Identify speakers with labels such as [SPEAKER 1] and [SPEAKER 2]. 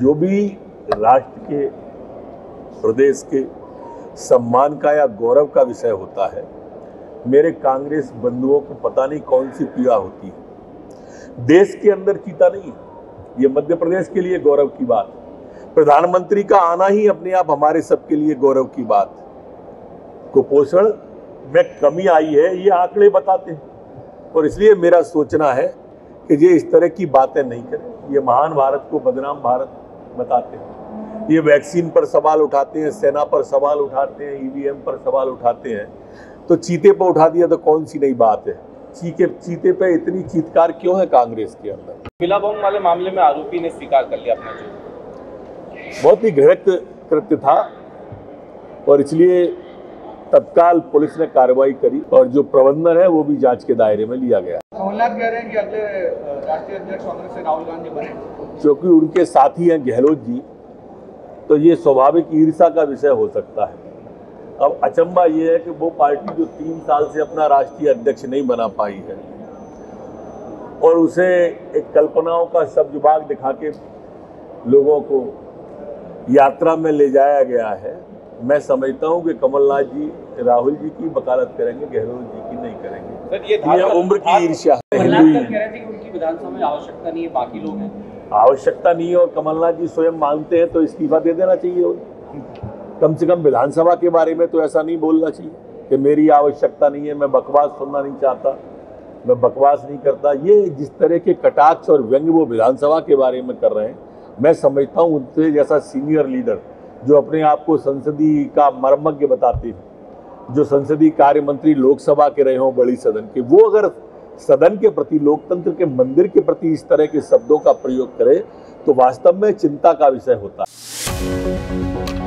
[SPEAKER 1] जो भी राष्ट्र के, प्रदेश के सम्मान का या गौरव का विषय होता है, मेरे कांग्रेस बंधुओं को पता नहीं कौन सी पीड़ा होती है। देश के अंदर चीता नहीं, ये मध्य प्रदेश के लिए गौरव की बात। प्रधानमंत्री का आना ही अपने आप हमारे सबके लिए गौरव की बात। कुपोषण में कमी आई है, ये आंकड़े बताते हैं। और इसलिए मेरा सोचना है कि ये इस तरह की बातें नहीं करें। ये महान भारत को बदनाम भारत बताते हैं। ये वैक्सीन पर सवाल उठाते हैं सेना पर सवाल उठाते हैं ईवीएम पर सवाल उठाते हैं। तो चीते पर उठा दिया तो कौन सी नई बात है? चीके चीते पे इतनी चीतकार क्यों है कांग्रेस के अंदर?
[SPEAKER 2] मिला बम वाले मामले में आरोपी ने स्वीकार कर लिया अपना
[SPEAKER 1] बहुत ही घृणित कृत्य था और इसलिए तत्काल पुलिस ने कार्रवाई करी और जो प्रबंधन है वो भी जाँच के दायरे में लिया गया।
[SPEAKER 3] कमलनाथ कह रहे हैं कि अगले राष्ट्रीय अध्यक्ष कांग्रेस से राहुल गांधी बने।
[SPEAKER 1] क्योंकि उनके साथी हैं गहलोत जी तो ये स्वाभाविक ईर्षा का विषय हो सकता है। अब अचंबा ये है कि वो पार्टी जो तीन साल से अपना राष्ट्रीय अध्यक्ष नहीं बना पाई है, और उसे एक कल्पनाओं का सब विभाग दिखा के लोगों को यात्रा में ले जाया गया है। मैं समझता हूँ कि कमलनाथ जी, राहुल जी की वकालत करेंगे, गहलोत जी की। नहीं करेंगे।
[SPEAKER 2] सर ये
[SPEAKER 1] ये उम्र की ईर्ष्या है।
[SPEAKER 4] कमलनाथ
[SPEAKER 1] हिंदू
[SPEAKER 4] सर कह रहे थे कि उनकी विधानसभा में आवश्यकता नहीं है बाकी लोग हैं।
[SPEAKER 1] आवश्यकता नहीं है और कमलनाथ जी स्वयं मानते हैं तो इस्तीफा दे देना चाहिए उन्हें। कम से कम विधानसभा के बारे में तो ऐसा नहीं बोलना चाहिए कि मेरी आवश्यकता नहीं है मैं बकवास सुनना नहीं चाहता मैं बकवास नहीं करता। ये जिस तरह के कटाक्ष और व्यंग वो विधानसभा के बारे में कर रहे हैं मैं समझता हूँ उनसे जैसा सीनियर लीडर जो अपने आप को संसदीय का मर्मज्ञ बताते हैं। जो संसदीय कार्य मंत्री लोकसभा के रहे हों बड़ी सदन के, वो अगर सदन के प्रति, लोकतंत्र के मंदिर के प्रति इस तरह के शब्दों का प्रयोग करे तो वास्तव में चिंता का विषय होता है।